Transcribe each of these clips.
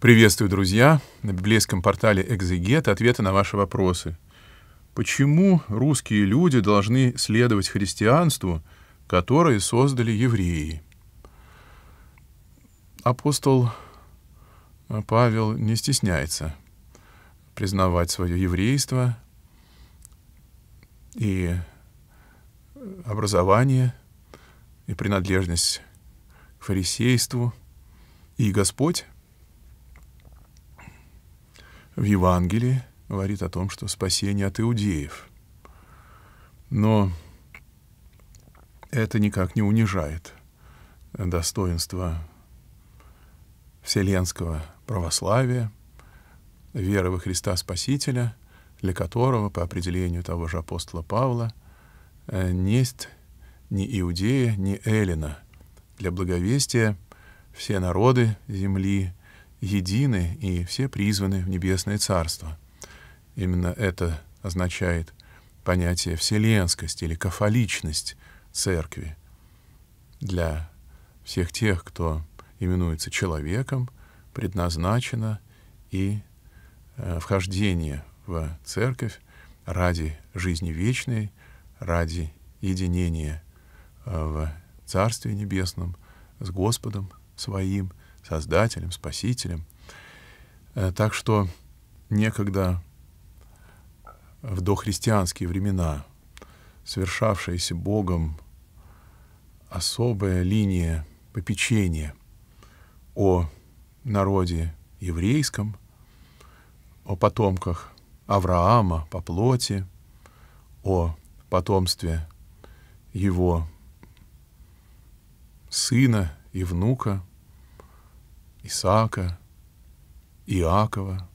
Приветствую, друзья! На библейском портале «Экзегет» ответы на ваши вопросы. Почему русские люди должны следовать христианству, которое создали евреи? Апостол Павел не стесняется признавать свое еврейство и образование, и принадлежность к фарисейству. И Господь в Евангелии говорит о том, что спасение от иудеев. Но это никак не унижает достоинства вселенского православия, веры во Христа Спасителя, для которого, по определению того же апостола Павла, э, несть ни иудея, ни эллина. Для благовестия все народы земли едины и все призваны в небесное царство. Именно это означает понятие вселенскость или кафоличность церкви для всех тех, кто именуется человеком, предназначено и э, вхождение в церковь ради жизни вечной, ради единения э, в Царстве Небесном с Господом своим, Создателем, Спасителем. Э, так что некогда в дохристианские времена совершавшаяся Богом особая линия попечения о народе еврейском, о потомках Авраама по плоти, о потомстве его сына и внука Исаака, Иакова.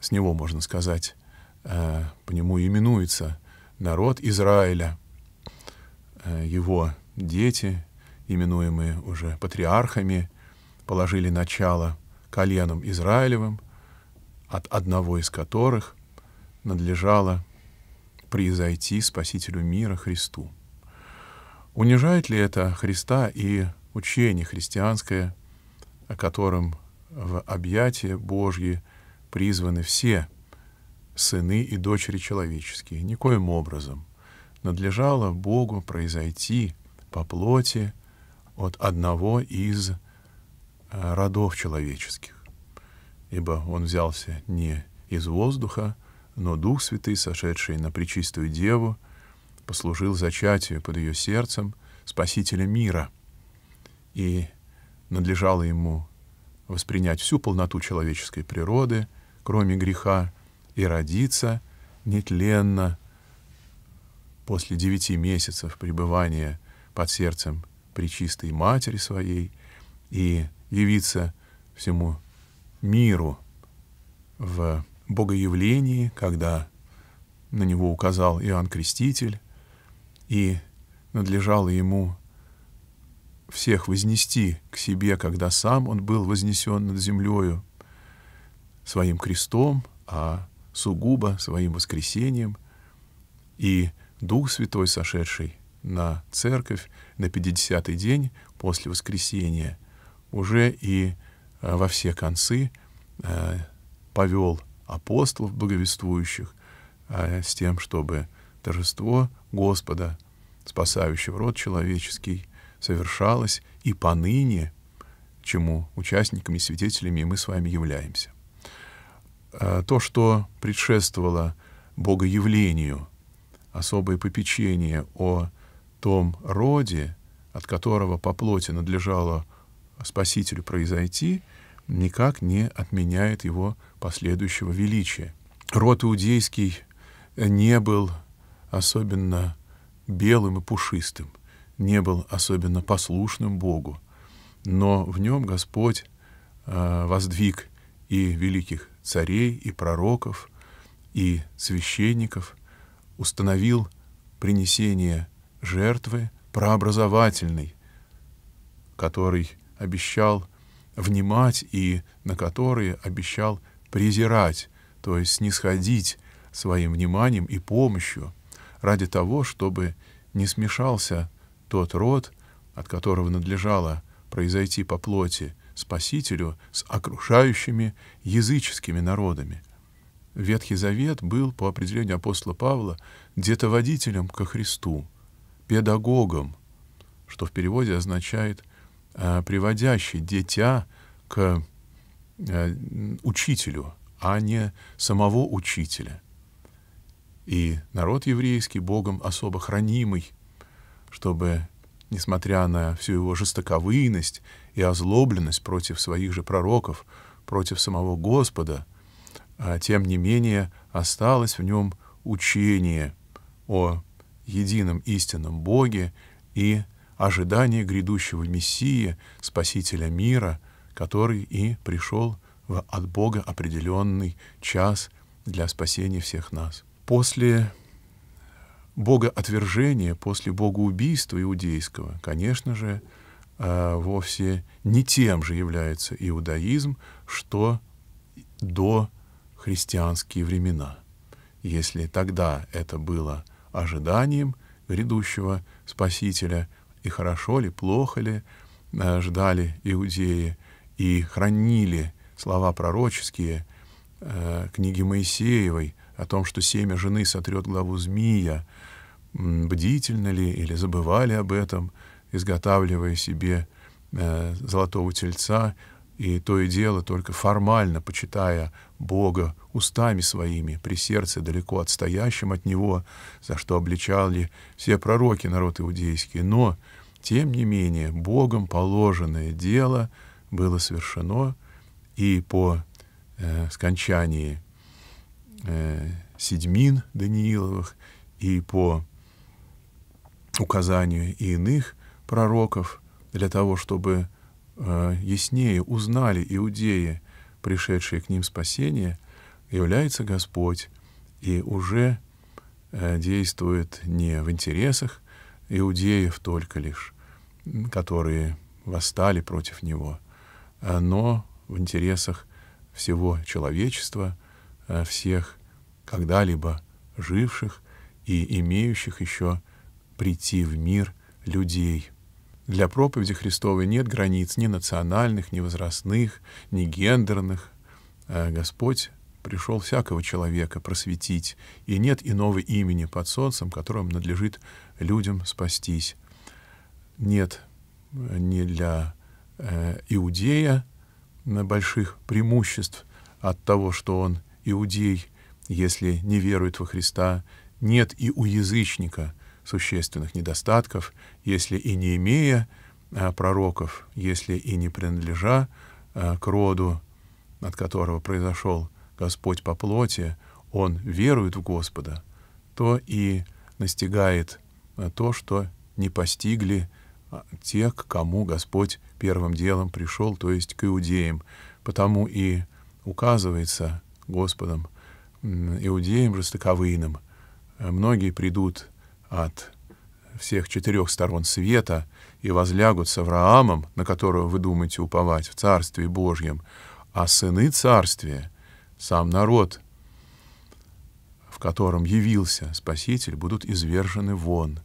С него, можно сказать, э, по нему именуется народ Израиля. Э, его дети, именуемые уже патриархами, положили начало коленам Израилевым, от одного из которых надлежало произойти Спасителю мира Христу. Унижает ли это Христа и учение христианское, о котором в объятия Божьи призваны все сыны и дочери человеческие? Никоим образом. Надлежало Богу произойти по плоти от одного из э, родов человеческих. Ибо он взялся не из воздуха, но Дух Святый, сошедший на Пречистую Деву, послужил зачатию под ее сердцем Спасителя мира. И надлежало ему воспринять всю полноту человеческой природы, кроме греха, и родиться нетленно после девяти месяцев пребывания под сердцем Пречистой Матери Своей и явиться всему миру в богоявлении, когда на него указал Иоанн Креститель, и надлежало ему всех вознести к себе, когда сам он был вознесен над землею своим крестом, а сугубо своим воскресением, и Дух Святой, сошедший на церковь на 50-й день после воскресения, уже и э, во все концы э, повел апостолов благовествующих э, с тем, чтобы торжество Господа, спасающего род человеческий, совершалось и поныне, чему участниками свидетелями мы с вами являемся. А, то, что предшествовало Богоявлению, особое попечение о том роде, от которого по плоти надлежало Спасителю произойти, никак не отменяет его последующего величия. Род иудейский не был особенно белым и пушистым, не был особенно послушным Богу, но в нем Господь э, воздвиг и великих царей, и пророков, и священников, установил принесение жертвы прообразовательной, который обещал внимать и на которые обещал презирать, то есть снисходить своим вниманием и помощью ради того, чтобы не смешался тот род, от которого надлежало произойти по плоти Спасителю с окружающими языческими народами. Ветхий Завет был, по определению апостола Павла, где-то водителем ко Христу, педагогом, что в переводе означает э, приводящий дитя к э, учителю, а не самого учителя. И народ еврейский Богом особо хранимый, чтобы, несмотря на всю его жестоковыйность и озлобленность против своих же пророков, против самого Господа, а тем не менее осталось в нем учение о едином истинном Боге и ожидание грядущего Мессии, Спасителя мира, который и пришел в от Бога определенный час для спасения всех нас. После Бога отвержения, после Бога убийства иудейского, конечно же, а, вовсе не тем же является иудаизм, что до христианские времена. Если тогда это было ожиданием грядущего Спасителя, и хорошо ли, плохо ли а, ждали иудеи и хранили слова пророческие э, книги Моисеевой о том, что семя жены сотрет главу змея, бдительно ли или забывали об этом, изготавливая себе э, золотого тельца, и то и дело только формально почитая Бога устами своими, при сердце далеко отстоящим от Него, за что обличали все пророки народ иудейский. Но, тем не менее, Богом положенное дело было совершено, и по э, скончании э, седьмин Данииловых, и по указанию и иных пророков для того, чтобы э, яснее узнали иудеи, пришедшие к ним спасение, является Господь и уже э, действует не в интересах иудеев только лишь, которые восстали против Него, а, но в интересах всего человечества, всех когда-либо живших и имеющих еще прийти в мир людей. Для проповеди Христовой нет границ ни национальных, ни возрастных, ни гендерных. Э, Господь пришел всякого человека просветить, и нет иного имени под солнцем, которым надлежит людям спастись. Нет э, ни для э, иудея больших преимуществ от того, что он иудей, если не верует во Христа, нет и у язычника существенных недостатков, если и не имея а, пророков, если и не принадлежа а, к роду, от которого произошел Господь по плоти, он верует в Господа, то и настигает а, то, что не постигли а, тех, к кому Господь первым делом пришел, то есть к иудеям. Потому и указывается Господом иудеям жестоковыйным. Э, многие придут от всех четырех сторон света и возлягут с Авраамом, на которого вы думаете уповать, в Царстве Божьем, а сыны Царствия, сам народ, в котором явился Спаситель, будут извержены вон.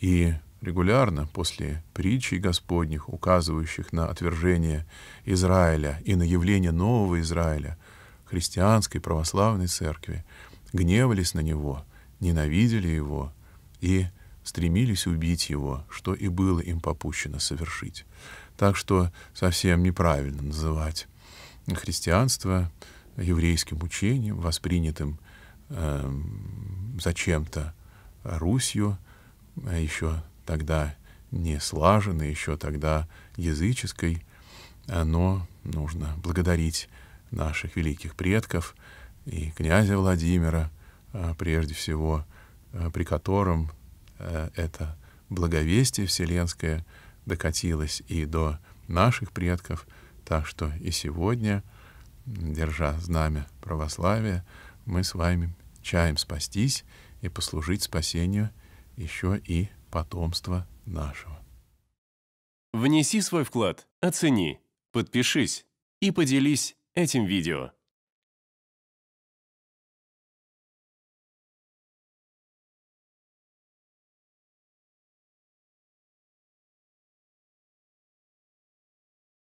И регулярно после притчей Господних, указывающих на отвержение Израиля и на явление нового Израиля, христианской православной церкви, гневались на него, ненавидели его и стремились убить его, что и было им попущено совершить. Так что совсем неправильно называть христианство еврейским учением, воспринятым э, зачем-то Русью, а еще тогда не слаженной, еще тогда языческой, но нужно благодарить наших великих предков и князя Владимира, а, прежде всего, а, при котором а, это благовестие вселенское докатилось и до наших предков, так что и сегодня, держа знамя православия, мы с вами чаем спастись и послужить спасению еще и потомства нашего. Внеси свой вклад, оцени, подпишись и поделись этим видео.